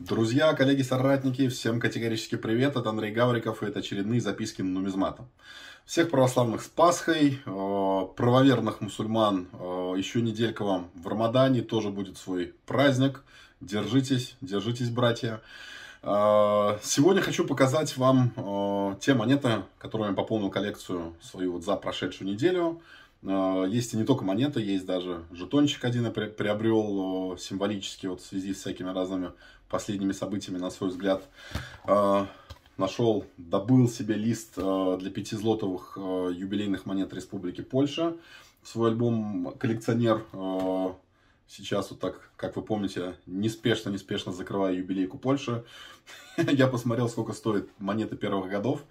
Друзья, коллеги, соратники, всем категорически привет. Это Андрей Гавриков, и это очередные записки на нумизмата. Всех православных с Пасхой, э, правоверных мусульман, э, еще неделька вам в Рамадане, тоже будет свой праздник. Держитесь, держитесь, братья. Э, сегодня хочу показать вам те монеты, которые я пополнил коллекцию свою вот за прошедшую неделю. Есть и не только монеты, есть даже жетончик один я приобрел символически вот в связи с всякими разными последними событиями, на свой взгляд. Нашел, добыл себе лист для пяти злотовых юбилейных монет Республики Польша. Свой альбом «Коллекционер» сейчас вот так, как вы помните, неспешно-неспешно закрываю юбилейку Польши. Я посмотрел, сколько стоит монеты первых годов.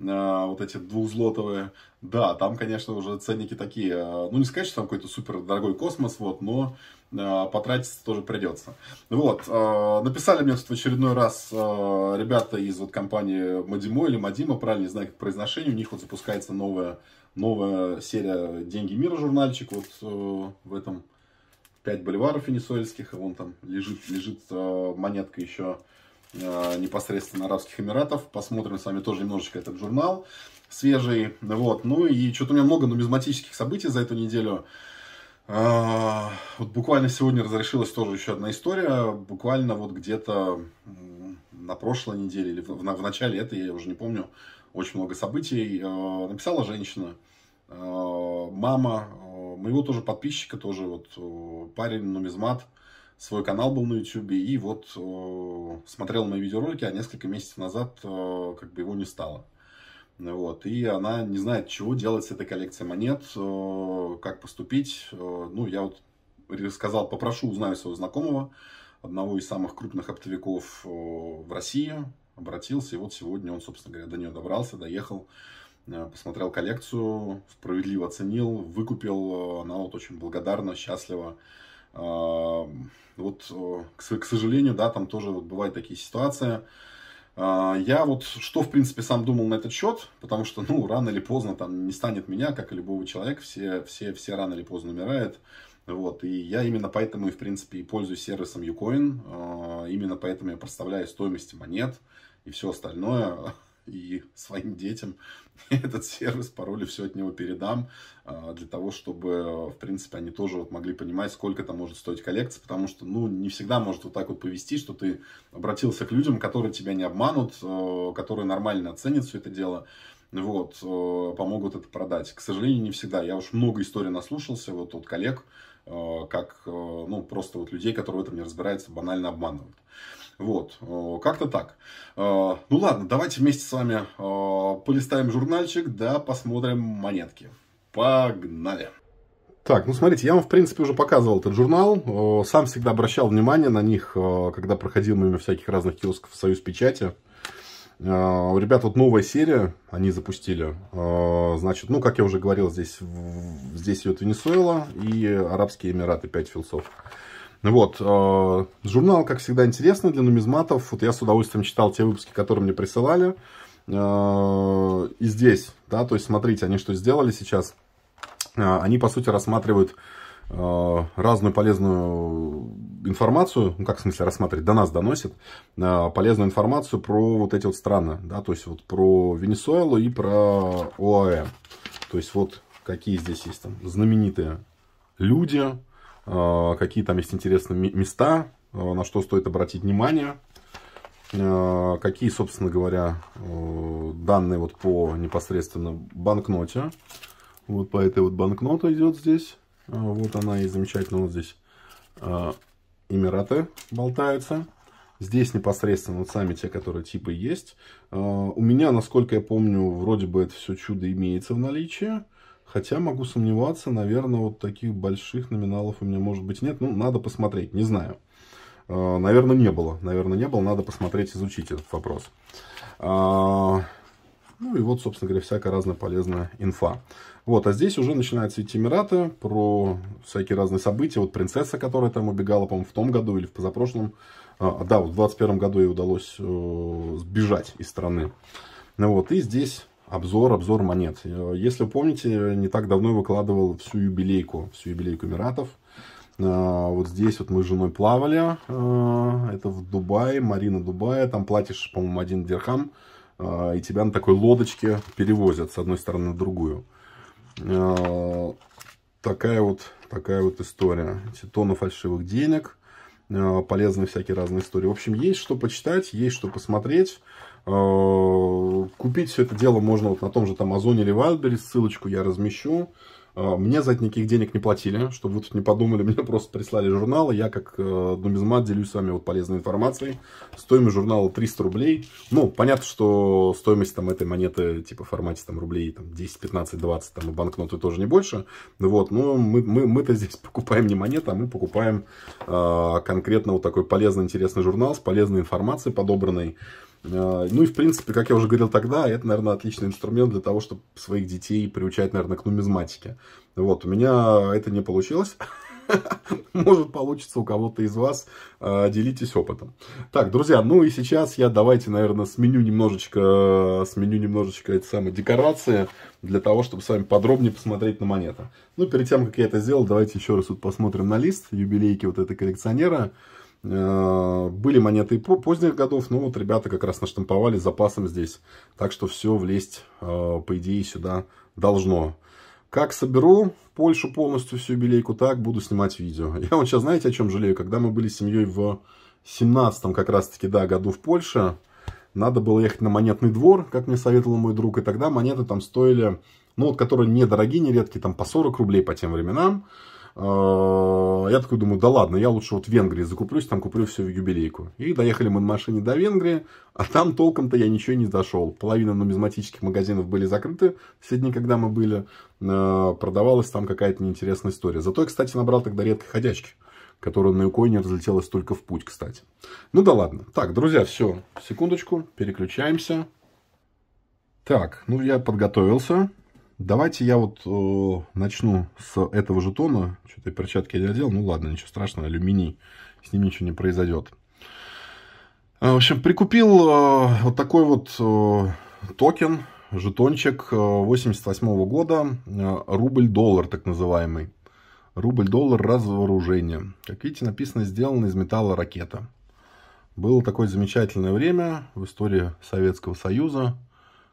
Э, вот эти двухзлотовые. Да, там, конечно, уже ценники такие. Э, ну, не сказать, что там какой-то супер дорогой космос, вот, но э, потратиться тоже придется. Вот, написали мне в очередной раз ребята из вот компании Мадимо или Мадима, правильно не знаю, как произношение, у них вот запускается новая, новая серия «Деньги мира» журнальчик, вот в этом 5 боливаров венесуэльских, вон там лежит, лежит монетка еще непосредственно Арабских Эмиратов. Посмотрим с вами тоже немножечко этот журнал свежий. Вот. Ну и что-то у меня много нумизматических событий за эту неделю. Э, вот буквально сегодня разрешилась тоже еще одна история. Буквально вот где-то на прошлой неделе или в, в начале этой, я уже не помню, очень много событий. Э, написала женщина, мама моего тоже подписчика, тоже вот парень, нумизмат, свой канал был на YouTube, и вот э, смотрел мои видеоролики, а несколько месяцев назад э, как бы его не стало. Вот, и она не знает, чего делать с этой коллекцией монет, э, как поступить. Э, ну, я вот сказал, попрошу, узнаю своего знакомого, одного из самых крупных оптовиков э, в России, обратился, и вот сегодня он, собственно говоря, до нее добрался, доехал, э, посмотрел коллекцию, справедливо оценил, выкупил, э, она вот очень благодарна, счастлива. Вот, к сожалению, да, там тоже вот бывают такие ситуации. А, я вот что, в принципе, сам думал на этот счет, потому что, ну, рано или поздно там не станет меня, как и любого человека, все, все, все рано или поздно умирают. Вот, и я именно поэтому и, в принципе, и пользуюсь сервисом Ucoin. А, именно поэтому я проставляю стоимости монет и все остальное и своим детям этот сервис, пароли, все от него передам, а, для того, чтобы, в принципе, они тоже вот могли понимать, сколько там может стоить коллекция, потому что, ну, не всегда может вот так вот повести, что ты обратился к людям, которые тебя не обманут, а, которые нормально оценят все это дело, вот, а, помогут это продать. К сожалению, не всегда. Я уж много историй наслушался, вот от коллег, как, ну, просто вот людей, которые в этом не разбираются, банально обманывают. Вот, э, как-то так. Э, ну ладно, давайте вместе с вами э, полистаем журнальчик, да, посмотрим монетки. Погнали! Так, ну смотрите, я вам в принципе уже показывал этот журнал, сам всегда обращал внимание на них, когда проходил мимо всяких разных киосков Союз Печати. У ребят вот новая серия, они запустили, значит, ну как я уже говорил, здесь, здесь идет Венесуэла и Арабские Эмираты, 5 филсов. Вот, э, журнал, как всегда, интересный для нумизматов. Вот я с удовольствием читал те выпуски, которые мне присылали. Э, и здесь, да, то есть, смотрите, они что сделали сейчас. Э, они, по сути, рассматривают разную полезную информацию, ну, как в смысле рассматривать, до нас доносят э, полезную информацию про вот эти вот страны, да, то есть, вот про Венесуэлу и про ОАЭ. То есть, вот какие здесь есть там знаменитые люди, какие там есть интересные места, э, на что стоит обратить внимание, э, какие, собственно говоря, данные вот по непосредственно банкноте. Вот по этой вот банкноте идет здесь. Вот она и замечательно вот здесь Эмираты болтаются. Здесь непосредственно вот сами те, которые типы есть. У меня, насколько я помню, вроде бы это все чудо имеется в наличии. Хотя могу сомневаться, наверное, вот таких больших номиналов у меня может быть нет. Ну, надо посмотреть, не знаю. А, наверное, не было. Наверное, не было. Надо посмотреть, изучить этот вопрос. А, ну и вот, собственно говоря, всякая разная полезная инфа. Вот, а здесь уже начинаются идти Эмираты про всякие разные события. Вот принцесса, которая там убегала, по-моему, в том году или в позапрошлом. А, да, вот в 21 году ей удалось э, сбежать из страны. Ну вот, и здесь обзор, обзор монет. Если помните, не так давно я выкладывал всю юбилейку, всю юбилейку Эмиратов. Вот здесь вот мы с женой плавали. Это в Дубае, Марина Дубая. Там платишь, по-моему, один дирхам. И тебя на такой лодочке перевозят с одной стороны на другую. Такая вот, такая вот история. Эти тонны фальшивых денег. Полезные всякие разные истории. В общем, есть что почитать, есть что посмотреть. Купить все это дело можно вот на том же там Озоне или Вальбере. Ссылочку я размещу. А, мне за это никаких денег не платили, чтобы вы тут не подумали, мне просто прислали журналы, я как э, нумизмат делюсь с вами вот полезной информацией. Стоимость журнала 300 рублей. Ну, понятно, что стоимость там этой монеты, типа в формате там рублей там, 10, 15, 20, там и банкноты тоже не больше. Вот, но мы, мы, мы-то здесь покупаем не монеты, а мы покупаем э, конкретно вот такой полезный, интересный журнал с полезной информацией подобранной. А, ну и, в принципе, как я уже говорил тогда, это, наверное, отличный инструмент для того, чтобы своих детей приучать, наверное, к нумизматике. Вот, у меня это не получилось. Может, получится у кого-то из вас. А, делитесь опытом. Так, друзья, ну и сейчас я давайте, наверное, сменю немножечко, сменю немножечко эти самые декорации для того, чтобы с вами подробнее посмотреть на монеты. Ну, перед тем, как я это сделал, давайте еще раз вот посмотрим на лист юбилейки вот этой коллекционера. Были монеты и поздних годов, но вот ребята как раз наштамповали запасом здесь. Так что все влезть, э, по идее, сюда должно. Как соберу Польшу полностью, всю юбилейку, так буду снимать видео. Я вот сейчас, знаете, о чем жалею? Когда мы были с семьей в 17 как раз-таки, да, году в Польше, надо было ехать на монетный двор, как мне советовал мой друг, и тогда монеты там стоили, ну вот, которые недорогие, нередкие, там по 40 рублей по тем временам. А, я такой думаю, да ладно, я лучше вот в Венгрии закуплюсь, там куплю все в юбилейку. И доехали мы на машине до Венгрии, а там толком-то я ничего не дошел. Половина нумизматических магазинов были закрыты все дни, когда мы были. А, продавалась там какая-то неинтересная история. Зато я, кстати, набрал тогда редкой ходячки, которая на Юкоине разлетелась только в путь, кстати. Ну да ладно. Так, друзья, все, секундочку, переключаемся. Так, ну я подготовился. Давайте я вот э, начну с этого жетона. Что-то перчатки я не одел. Ну ладно, ничего страшного. Алюминий. С ним ничего не произойдет. Э, в общем, прикупил э, вот такой вот э, токен, жетончик 88 -го года. Э, Рубль-доллар так называемый. Рубль-доллар разоружения. Как видите, написано, сделано из металла ракета. Было такое замечательное время в истории Советского Союза,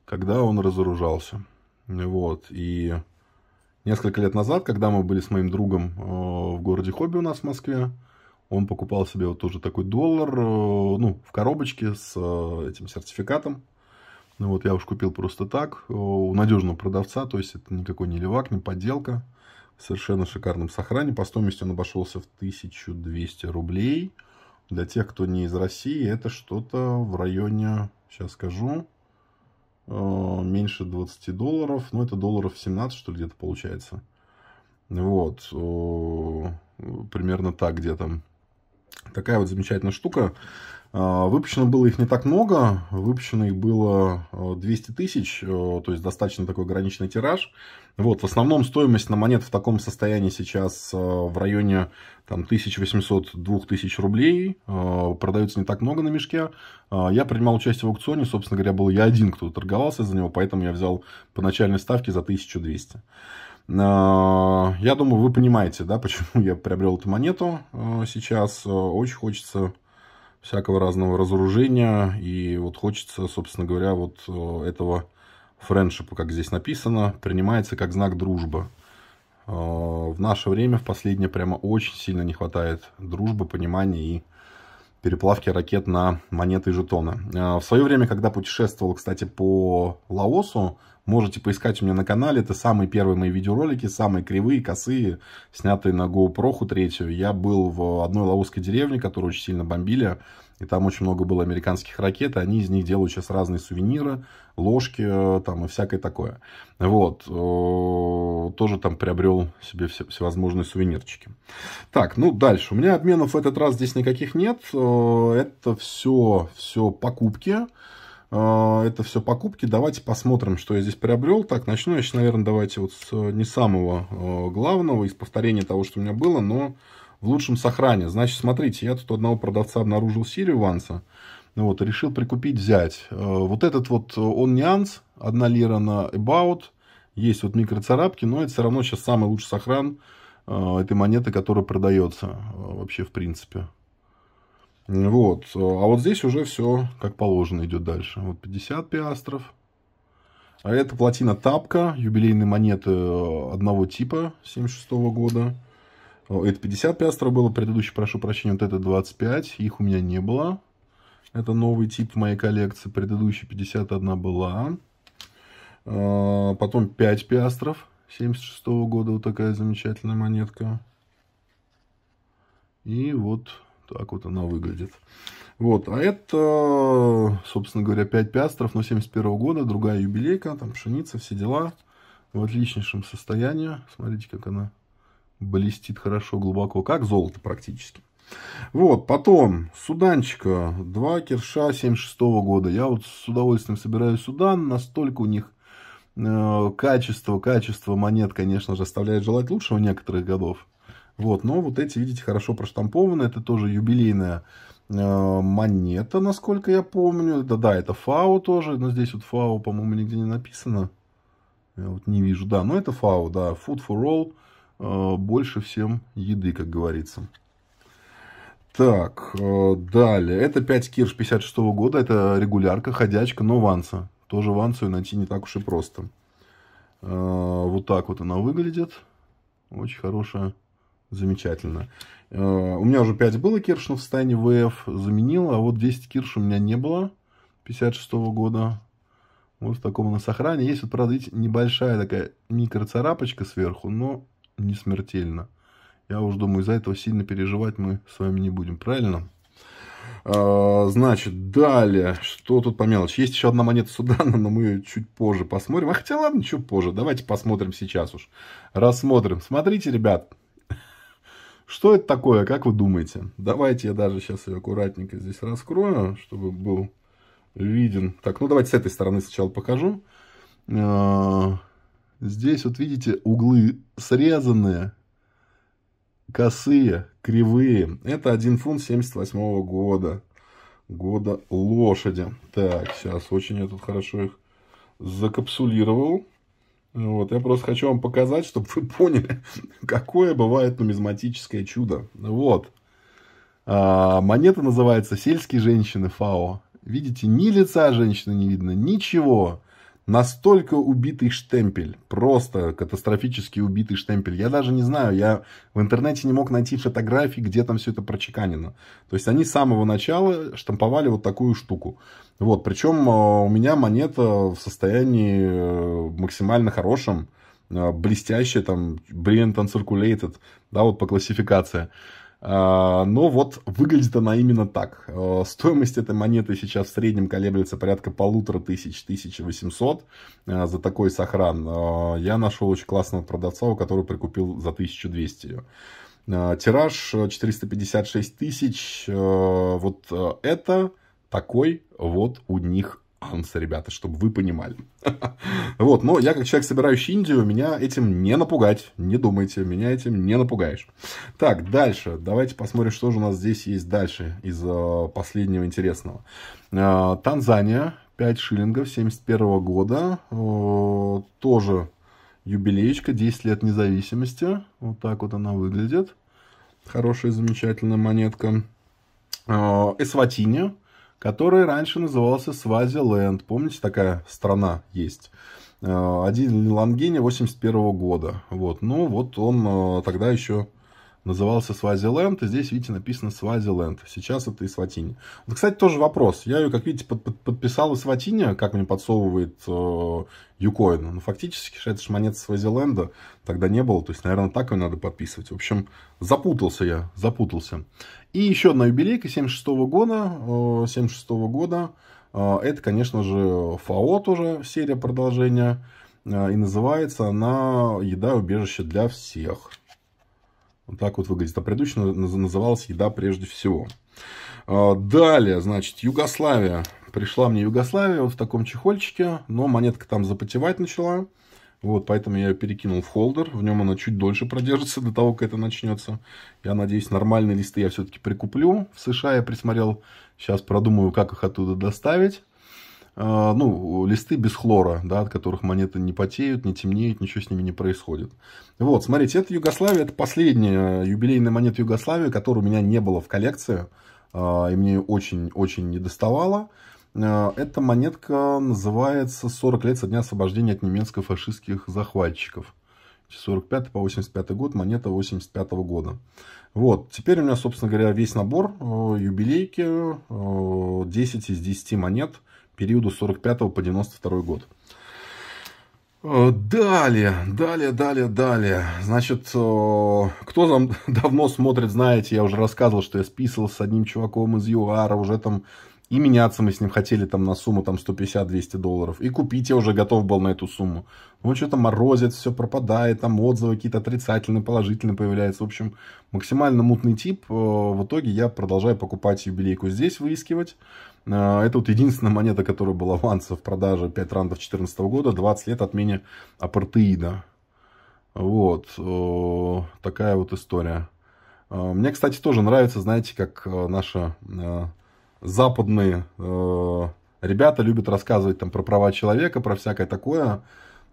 когда он разоружался. Вот, и несколько лет назад, когда мы были с моим другом э, в городе Хобби у нас в Москве, он покупал себе вот тоже такой доллар, э, ну, в коробочке с э, этим сертификатом. Ну, вот я уж купил просто так, у надежного продавца, то есть это никакой не левак, не подделка. В совершенно шикарном сохране. По стоимости он обошелся в 1200 рублей. Для тех, кто не из России, это что-то в районе, сейчас скажу, меньше 20 долларов, ну это долларов 17 что ли где-то получается. Вот, примерно так где-то. Такая вот замечательная штука. А, выпущено было их не так много, выпущено их было 200 э, тысяч, э, то есть достаточно такой ограниченный тираж. Вот, в основном стоимость на монет в таком состоянии сейчас в районе там, 1800-2000 рублей. Продается не так много на мешке. Я принимал участие в аукционе, собственно говоря, был я один, кто торговался за него, поэтому я взял по начальной ставке за 1200. Я думаю, вы понимаете, да, почему я приобрел эту монету сейчас. Очень хочется всякого разного разоружения. И вот хочется, собственно говоря, вот этого френдшипа, как здесь написано, принимается как знак дружбы. В наше время, в последнее, прямо очень сильно не хватает дружбы, понимания и переплавки ракет на монеты и жетоны. В свое время, когда путешествовал, кстати, по Лаосу, Можете поискать у меня на канале. Это самые первые мои видеоролики, самые кривые, косые, снятые на GoPro третью. Я был в одной лаосской деревне, которую очень сильно бомбили. И там очень много было американских ракет. И они из них делают сейчас разные сувениры, ложки э, там и всякое такое. Вот. Э, тоже там приобрел себе всевозможные сувенирчики. Так, ну дальше. У меня обменов в этот раз здесь никаких нет. Э, это все, все покупки. А, это все покупки. Давайте посмотрим, что я здесь приобрел. Так, начну я наверное, давайте вот с не самого а, главного, из повторения того, что у меня было, но в лучшем сохране. Значит, смотрите, я тут одного продавца обнаружил Сирию Ванса. Вот, решил прикупить, взять. А, вот этот вот он нюанс, 1 лира на About. Есть вот микроцарапки, но это все равно сейчас самый лучший сохран этой монеты, которая продается вообще в принципе. Вот. А вот здесь уже все как положено идет дальше. Вот 50 пиастров. А это плотина тапка, юбилейные монеты одного типа 76 -го года. Это 50 пиастров было, предыдущий, прошу прощения, вот это 25, их у меня не было. Это новый тип в моей коллекции, предыдущий 51 была. Потом 5 пиастров 76 -го года, вот такая замечательная монетка. И вот так вот она выглядит. Вот, а это, собственно говоря, 5 пиастров, но 71 -го года, другая юбилейка, там пшеница, все дела в отличнейшем состоянии. Смотрите, как она блестит хорошо, глубоко, как золото практически. Вот, потом, суданчика, два кирша 76 -го года. Я вот с удовольствием собираю судан, настолько у них э, качество, качество монет, конечно же, оставляет желать лучшего некоторых годов. Вот, но вот эти, видите, хорошо проштампованы. Это тоже юбилейная э, монета, насколько я помню. Да, да, это ФАУ тоже, но здесь вот ФАУ, по-моему, нигде не написано. Я вот не вижу. Да, но это ФАУ, да, Food for All. Э, больше всем еды, как говорится. Так, э, далее. Это 5 кирш 56 -го года. Это регулярка, ходячка, но ванса. Тоже вансу найти не так уж и просто. Вот так вот она выглядит. Очень хорошая замечательно. Э, у меня уже 5 было кирш, но в состоянии ВФ заменил, а вот 10 кирш у меня не было 56 -го года. Вот в таком на сохране. Есть вот, правда, видите, небольшая такая микроцарапочка сверху, но не смертельно. Я уже думаю, из-за этого сильно переживать мы с вами не будем, правильно? А, значит, далее, что тут по мелочи? Есть еще одна монета Судана, но мы ее чуть позже посмотрим. А хотя ладно, чуть позже. Давайте посмотрим сейчас уж. Рассмотрим. Смотрите, ребят, что это такое, как вы думаете? Давайте я даже сейчас ее аккуратненько здесь раскрою, чтобы был виден. Так, ну давайте с этой стороны сначала покажу. А, здесь вот видите углы срезанные, косые, кривые. Это 1 фунт 78 -го года. Года лошади. Так, сейчас очень я тут хорошо их закапсулировал. Вот, я просто хочу вам показать, чтобы вы поняли, какое бывает нумизматическое чудо. Вот. А, монета называется «Сельские женщины ФАО». Видите, ни лица женщины не видно, ничего. Настолько убитый штемпель, просто катастрофически убитый штемпель. Я даже не знаю, я в интернете не мог найти фотографии, где там все это прочеканено. То есть они с самого начала штамповали вот такую штуку. Вот, причем э, у меня монета в состоянии э, максимально хорошем, э, блестящая, там, Brilliant Uncirculated, да, вот по классификации. А, но вот выглядит она именно так. А, стоимость этой монеты сейчас в среднем колеблется порядка полутора тысяч, 1800 а, за такой сохран. Я нашел очень классного продавца, у которого прикупил за 1200 ее. Тираж 456 тысяч. Вот это такой вот у них анс, ребята, чтобы вы понимали. вот, но я как человек, собирающий Индию, меня этим не напугать. Не думайте, меня этим не напугаешь. Так, дальше. Давайте посмотрим, что же у нас здесь есть дальше из uh, последнего интересного. Uh, Танзания, 5 шиллингов 71 года. Uh, тоже юбилеечка, 10 лет независимости. Вот так вот она выглядит. Хорошая, замечательная монетка. Эсватини который раньше назывался Свазиленд. Помните, такая страна есть? Э, один Лангене 81 года. Вот. Ну, вот он э, тогда еще назывался Свазиленд, и здесь, видите, написано Свазиленд. Сейчас это Исватини. Вот, кстати, тоже вопрос. Я ее, как видите, под, под, подписал Исватини, как мне подсовывает э. Но ну, фактически, это же монета Свазиленда тогда не было. То есть, наверное, так ее надо подписывать. В общем, запутался я, запутался. И еще одна юбилейка 76 -го года. Э, 76 -го года. Э, это, конечно же, ФАО тоже, серия продолжения. Э, и называется она «Еда убежище для всех». Вот так вот выглядит. А предыдущая называлась «Еда прежде всего». А, далее, значит, Югославия. Пришла мне Югославия вот в таком чехольчике, но монетка там запотевать начала. Вот, поэтому я ее перекинул в холдер. В нем она чуть дольше продержится до того, как это начнется. Я надеюсь, нормальные листы я все-таки прикуплю. В США я присмотрел. Сейчас продумаю, как их оттуда доставить. Э, ну, листы без хлора, да, от которых монеты не потеют, не темнеют, ничего с ними не происходит. Вот, смотрите, это Югославия, это последняя юбилейная монета Югославии, которой у меня не было в коллекции, э, и мне очень-очень не доставало. Э, эта монетка называется «40 лет со дня освобождения от немецко-фашистских захватчиков». 45 по 85 год, монета 85 года. Вот, теперь у меня, собственно говоря, весь набор юбилейки, 10 из 10 монет – периоду 45 по 92 год. Э, далее, далее, далее, далее. Значит, э, кто там давно смотрит, знаете, я уже рассказывал, что я списывал с одним чуваком из ЮАРа, уже там и меняться мы с ним хотели там на сумму там 150-200 долларов. И купить я уже готов был на эту сумму. Ну, что-то морозит, все пропадает, там отзывы какие-то отрицательные, положительные появляются. В общем, максимально мутный тип. Э, в итоге я продолжаю покупать юбилейку здесь, выискивать. Э, это вот единственная монета, которая была в авансе в продаже 5 рандов 2014 года, 20 лет отмене апартеида. Вот, э, такая вот история. Мне, кстати, тоже нравится, знаете, как наша западные э, ребята любят рассказывать там про права человека, про всякое такое.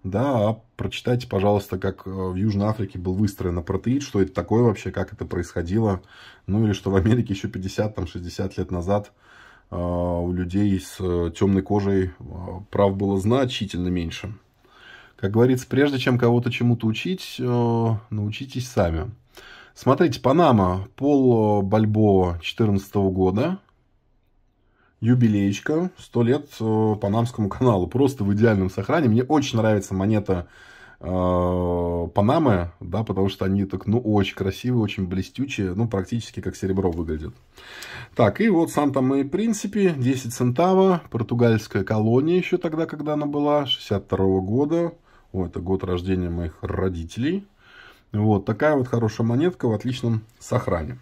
Да, а прочитайте, пожалуйста, как э, в Южной Африке был выстроен апартеид, что это такое вообще, как это происходило. Ну или что в Америке еще 50-60 лет назад э, у людей с э, темной кожей э, прав было значительно меньше. Как говорится, прежде чем кого-то чему-то учить, э, научитесь сами. Смотрите, Панама, Пол Бальбоа 2014 года – юбилейчика, 100 лет Панамскому каналу. Просто в идеальном сохранении. Мне очень нравится монета Панамы, да, потому что они так, ну, очень красивые, очень блестючие, ну, практически как серебро выглядят. Так, и вот Санта-Мэй Принципе, 10 центава, португальская колония еще тогда, когда она была, 62 -го года. О, это год рождения моих родителей. Вот такая вот хорошая монетка в отличном сохране.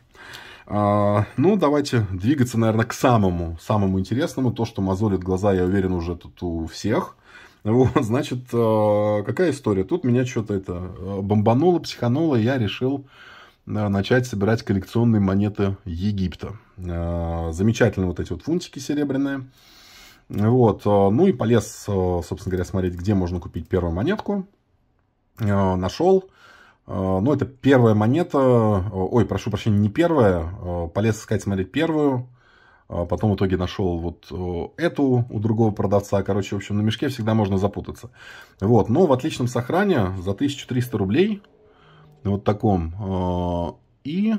А, ну, давайте двигаться, наверное, к самому, самому интересному. То, что мозолит глаза, я уверен, уже тут у всех. Вот, значит, а, какая история? Тут меня что-то это а, бомбануло, психануло, и я решил начать собирать коллекционные монеты Египта. Замечательные вот эти вот фунтики серебряные. Вот, ну и полез, собственно говоря, смотреть, где можно купить первую монетку. Нашел. Э, ну, это первая монета, э, ой, прошу прощения, не первая, э, полез искать, смотреть первую, потом в итоге нашел вот эту у другого продавца, короче, в общем, на мешке всегда можно запутаться. Вот, но в отличном сохране за 1300 рублей, вот таком, и...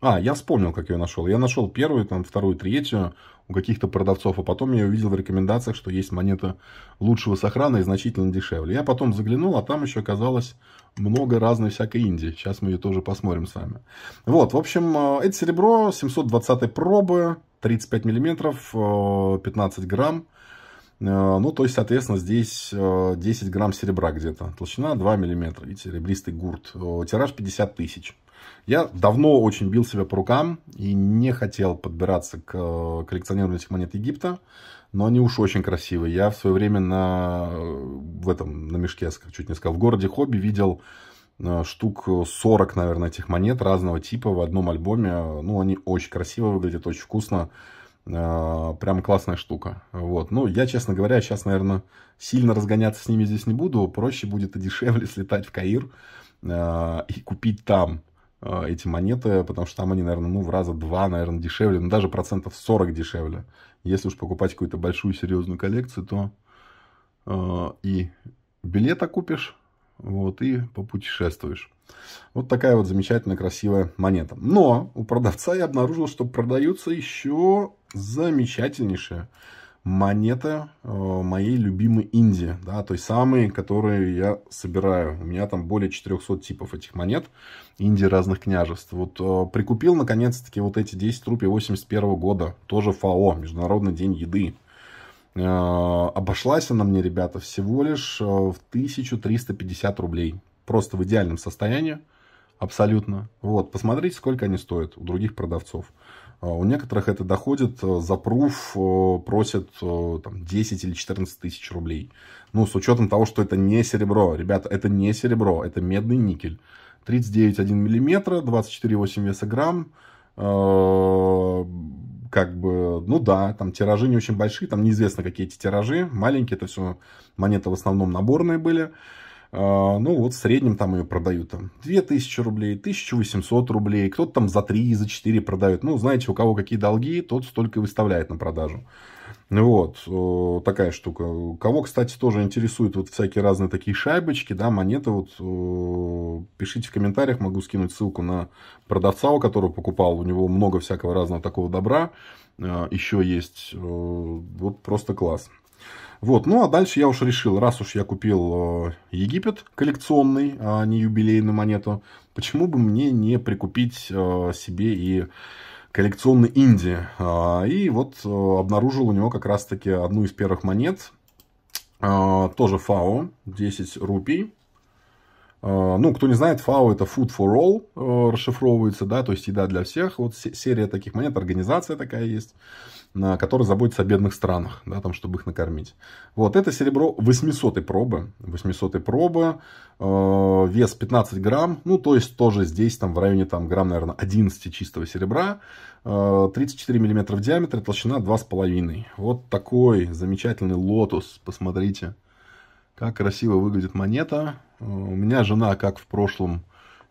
А, я вспомнил, как я нашел. Я нашел первую, там, вторую, третью у каких-то продавцов, а потом я увидел в рекомендациях, что есть монета лучшего сохрана и значительно дешевле. Я потом заглянул, а там еще оказалось много разной всякой Индии. Сейчас мы ее тоже посмотрим с вами. Вот, в общем, э, это серебро 720 пробы, 35 миллиметров, 15 э, грамм. Э, ну, то есть, соответственно, здесь 10 грамм серебра где-то. Толщина 2 миллиметра. Видите, ребристый гурт. Тираж 50 тысяч. Я давно очень бил себя по рукам и не хотел подбираться к коллекционированию этих монет Египта но они уж очень красивые. Я в свое время на, в этом, на мешке, чуть не сказал, в городе Хобби видел э, штук 40, наверное, этих монет разного типа в одном альбоме. Ну, они очень красиво выглядят, очень вкусно. Э, прям классная штука. Вот. Ну, я, честно говоря, сейчас, наверное, сильно разгоняться с ними здесь не буду. Проще будет и дешевле слетать в Каир э, и купить там эти монеты, потому что там они, наверное, ну, в раза два, наверное, дешевле, ну, даже процентов 40 дешевле. Если уж покупать какую-то большую серьезную коллекцию, то э, и билета купишь, вот, и попутешествуешь. Вот такая вот замечательная, красивая монета. Но у продавца я обнаружил, что продаются еще замечательнейшие монеты э, моей любимой Индии. Да, той самой, которые я собираю. У меня там более 400 типов этих монет. Индии разных княжеств. Вот э, прикупил наконец-таки вот эти 10 рупий 81 года. Тоже ФАО, Международный день еды. Э, обошлась она мне, ребята, всего лишь в 1350 рублей. Просто в идеальном состоянии. Абсолютно. Вот, посмотрите, сколько они стоят у других продавцов. А у некоторых это доходит, э, за пруф э, просят э, там, 10 или 14 тысяч рублей. Ну, с учетом того, что это не серебро. Ребята, это не серебро, это медный никель. 39,1 мм, 24,8 веса грамм. Как бы, ну да, там тиражи не очень большие, там неизвестно, какие эти тиражи, маленькие, это все монеты в основном наборные были. А, ну, вот в среднем там ее продают там 2000 рублей, 1800 рублей, кто-то там за 3, за 4 продает. Ну, знаете, у кого какие долги, тот столько и выставляет на продажу. Вот, такая штука. Кого, кстати, тоже интересуют вот всякие разные такие шайбочки, да, монеты, вот, пишите в комментариях, могу скинуть ссылку на продавца, у которого покупал, у него много всякого разного такого добра, а, еще есть, вот просто класс. Вот, ну а дальше я уж решил, раз уж я купил э, Египет коллекционный, а не юбилейную монету, почему бы мне не прикупить э, себе и коллекционный Индии. А, и вот э, обнаружил у него как раз-таки одну из первых монет, тоже ФАО, 10 рупий. Ну, кто не знает, ФАО это Food for All расшифровывается, да, то есть еда для всех. Вот серия таких монет, организация такая есть который заботится о бедных странах, да, там, чтобы их накормить. Вот, это серебро 800 пробы, 800 пробы, э, вес 15 грамм, ну, то есть, тоже здесь, там, в районе, там, грамм, наверное, 11 чистого серебра, э, 34 миллиметра в диаметре, толщина 2,5. Вот такой замечательный lotus, посмотрите, как красиво выглядит монета. Э, у меня жена, как в прошлом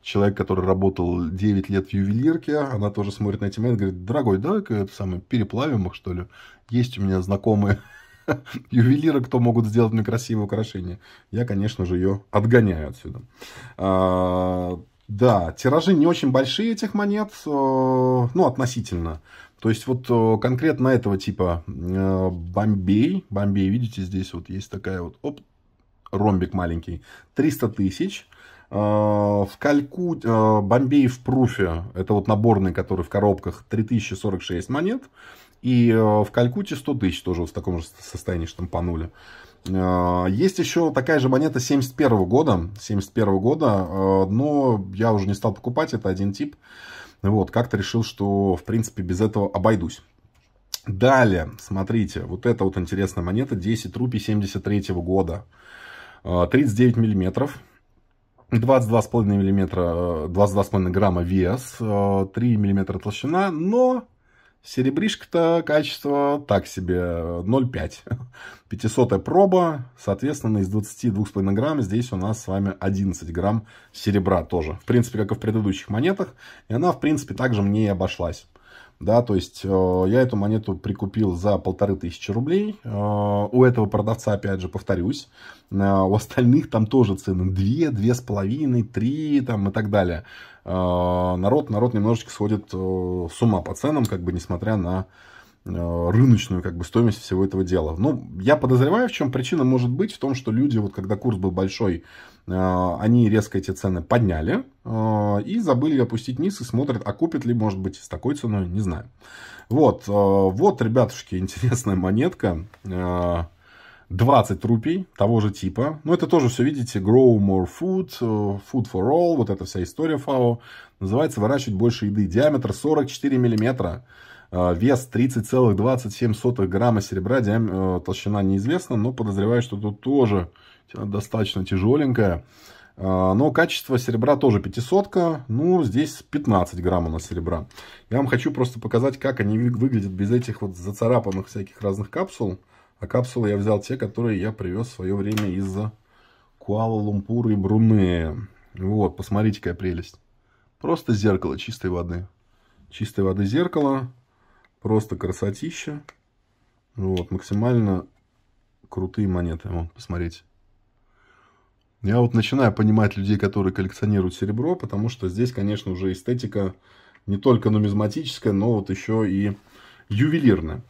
человек, который работал 9 лет в ювелирке, она тоже смотрит на эти монеты, говорит, дорогой, давай-ка это самое, переплавим их, что ли. Есть у меня знакомые ювелиры, кто могут сделать мне красивое украшение. Я, конечно же, ее отгоняю отсюда. А, да, тиражи не очень большие этих монет, э, ну, относительно. То есть, вот э, конкретно этого типа э, Бомбей, Бомбей, видите, здесь вот есть такая вот, оп, ромбик маленький, 300 тысяч. А, в Кальку, а, Бомбей в Пруфе, это вот наборный, который в коробках, 3046 монет. И а, в Калькуте 100 тысяч тоже в таком же состоянии штампанули. Есть еще такая же монета 71 года, 71 года, но я уже не стал покупать, это один тип. Вот, как-то решил, что, в принципе, без этого обойдусь. Далее, смотрите, вот эта вот интересная монета, 10 рупий 73 года, 39 миллиметров. 22,5 мм, 22,5 грамма вес, 3 э, мм толщина, но серебришка-то качество так себе, 0,5. 500 проба, соответственно, из 22,5 грамм здесь у нас с вами 11 грамм серебра тоже. В принципе, как и в предыдущих монетах. И она, в принципе, также мне и обошлась. Да, то есть э, я эту монету прикупил за полторы тысячи рублей. Э, у этого продавца, опять же, повторюсь, э, у остальных там тоже цены 2, 2,5, 3 там, и так далее. Народ, народ немножечко сходит с ума по ценам, как бы несмотря на рыночную как бы стоимость всего этого дела. Ну, я подозреваю, в чем причина может быть в том, что люди, вот когда курс был большой, они резко эти цены подняли э, и забыли опустить низ и смотрят, а купят ли, может быть, с такой ценой, не знаю. Вот, вот, ребятушки, интересная монетка. 20 рупий того же типа. Ну, это тоже все, видите, Grow More Food, Food for All, вот эта вся история ФАО. Называется «Выращивать больше еды». Диаметр 44 миллиметра. А, вес 30,27 грамма серебра, диам... Э, толщина неизвестна, но подозреваю, что тут тоже достаточно тяжеленькая. А, но качество серебра тоже 500, ну здесь 15 грамм у нас серебра. Я вам хочу просто показать, как они выглядят без этих вот зацарапанных всяких разных капсул. А капсулы я взял те, которые я привез в свое время из Куала-Лумпура и Брунея. Вот, посмотрите, какая прелесть. Просто зеркало чистой воды. Чистой воды зеркало. Просто красотища. Вот, максимально крутые монеты. Вот, посмотрите. Я вот начинаю понимать людей, которые коллекционируют серебро, потому что здесь, конечно, уже эстетика не только нумизматическая, но вот еще и ювелирная.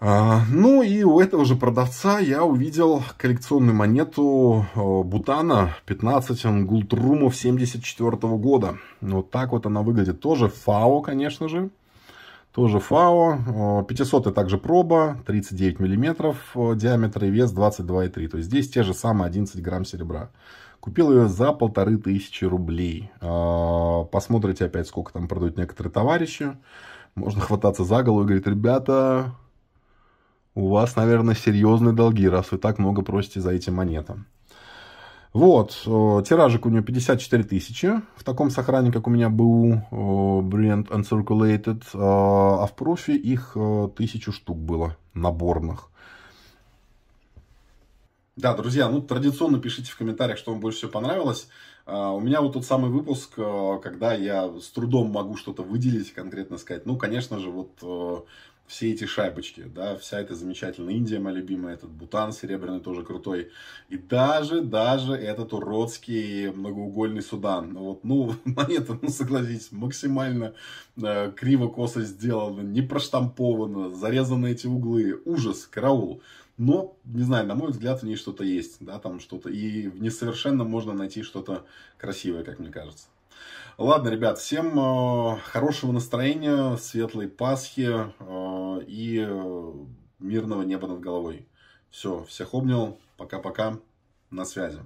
А, ну и у этого же продавца я увидел коллекционную монету э, Бутана 15 Гултрумов 74 года. Вот так вот она выглядит. Тоже ФАО, конечно же. Тоже ФАО, 500 также проба, 39 миллиметров э, диаметр и вес 22,3. То есть здесь те же самые 11 грамм серебра. Купил ее за полторы тысячи рублей. А, посмотрите опять, сколько там продают некоторые товарищи. Можно хвататься за голову и говорить, ребята, у вас, наверное, серьезные долги, раз вы так много просите за эти монеты. Вот, тиражик у нее 54 тысячи в таком сохране, как у меня был бренд Uncirculated, а в профи их тысячу штук было наборных. Да, друзья, ну традиционно пишите в комментариях, что вам больше всего понравилось. У меня вот тот самый выпуск, когда я с трудом могу что-то выделить, конкретно сказать. Ну, конечно же, вот все эти шайбочки, да, вся эта замечательная Индия, моя любимая, этот Бутан серебряный тоже крутой, и даже, даже этот уродский многоугольный Судан, вот, ну, монета, ну, согласитесь, максимально э, криво-косо сделана, не проштампована, зарезаны эти углы, ужас, караул, но, не знаю, на мой взгляд, в ней что-то есть, да, там что-то, и в несовершенном можно найти что-то красивое, как мне кажется. Ладно, ребят, всем э, хорошего настроения, светлой Пасхи э, и э, мирного неба над головой. Все, всех обнял, пока-пока, на связи.